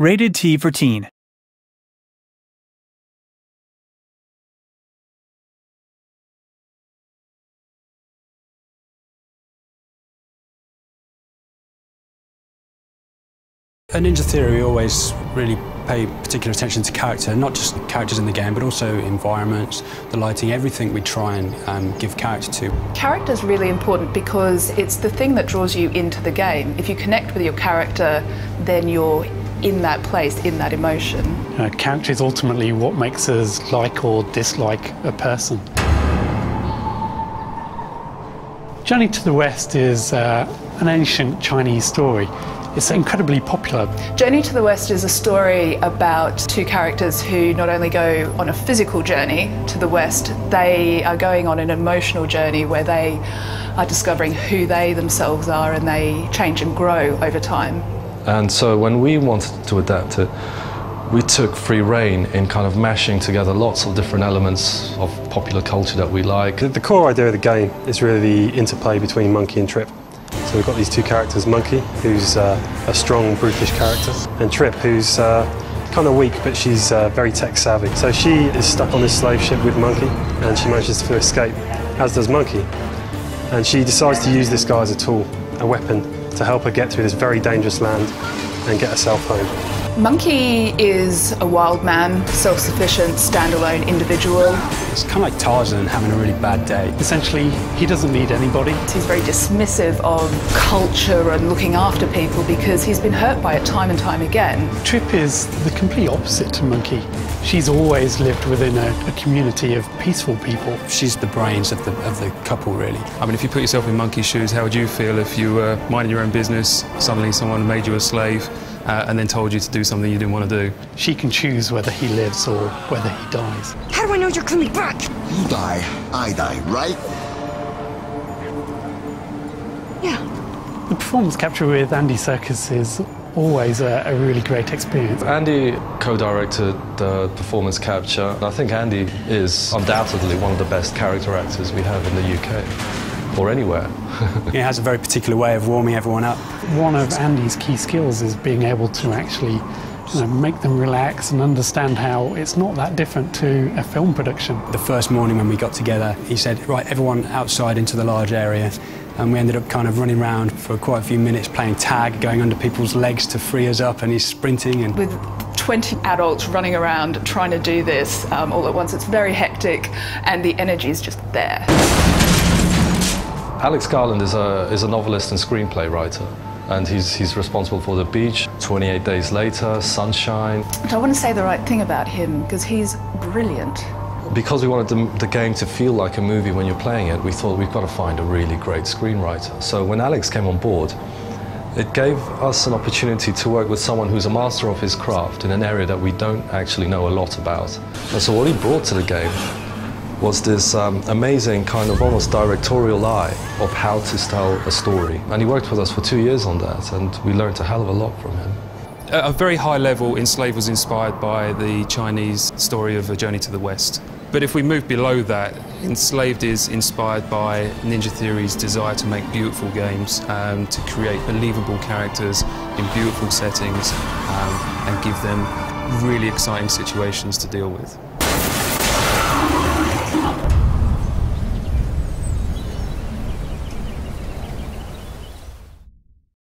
Rated T for Teen. A Ninja Theory, we always really pay particular attention to character, not just characters in the game, but also environments, the lighting, everything we try and um, give character to. Character's really important because it's the thing that draws you into the game. If you connect with your character, then you're in that place, in that emotion. Uh, character is ultimately what makes us like or dislike a person. Journey to the West is uh, an ancient Chinese story. It's incredibly popular. Journey to the West is a story about two characters who not only go on a physical journey to the West, they are going on an emotional journey where they are discovering who they themselves are and they change and grow over time. And so when we wanted to adapt it, we took free reign in kind of mashing together lots of different elements of popular culture that we like. The core idea of the game is really the interplay between Monkey and Trip. So we've got these two characters, Monkey, who's uh, a strong, brutish character, and Trip, who's uh, kind of weak, but she's uh, very tech savvy. So she is stuck on this slave ship with Monkey, and she manages to escape, as does Monkey. And she decides to use this guy as a tool, a weapon, to help her get through this very dangerous land and get herself home. Monkey is a wild man, self sufficient, standalone individual. It's kind of like Tarzan having a really bad day. Essentially, he doesn't need anybody. He's very dismissive of culture and looking after people because he's been hurt by it time and time again. Trip is the complete opposite to Monkey. She's always lived within a, a community of peaceful people. She's the brains of the, of the couple, really. I mean, if you put yourself in Monkey's shoes, how would you feel if you were minding your own business, suddenly someone made you a slave, uh, and then told you to do something you didn't want to do? She can choose whether he lives or whether he dies. How do I know you're coming back? You die, I die, right? Yeah. The performance capture with Andy Serkis is always a, a really great experience. Andy co-directed the performance capture, and I think Andy is undoubtedly one of the best character actors we have in the UK, or anywhere. He has a very particular way of warming everyone up. One of Andy's key skills is being able to actually you know, make them relax and understand how it's not that different to a film production. The first morning when we got together, he said, right, everyone outside into the large area. And we ended up kind of running around for quite a few minutes playing tag, going under people's legs to free us up, and he's sprinting. And With 20 adults running around trying to do this um, all at once, it's very hectic and the energy is just there. Alex Garland is a, is a novelist and screenplay writer. And he's, he's responsible for The Beach, 28 Days Later, Sunshine. But I want to say the right thing about him because he's brilliant. Because we wanted the, the, game to feel like a movie when you're playing it, we thought we've got to find a really great screenwriter. So when Alex came on board, it gave us an opportunity to work with someone who's a master of his craft in an area that we don't actually know a lot about. And so what he brought to the game was this um, amazing kind of almost directorial eye of how to tell a story. And he worked with us for two years on that, and we learned a hell of a lot from him. At a very high level, Enslaved was inspired by the Chinese story of A Journey to the West. But if we move below that, Enslaved is inspired by Ninja Theory's desire to make beautiful games, um, to create believable characters in beautiful settings, um, and give them really exciting situations to deal with.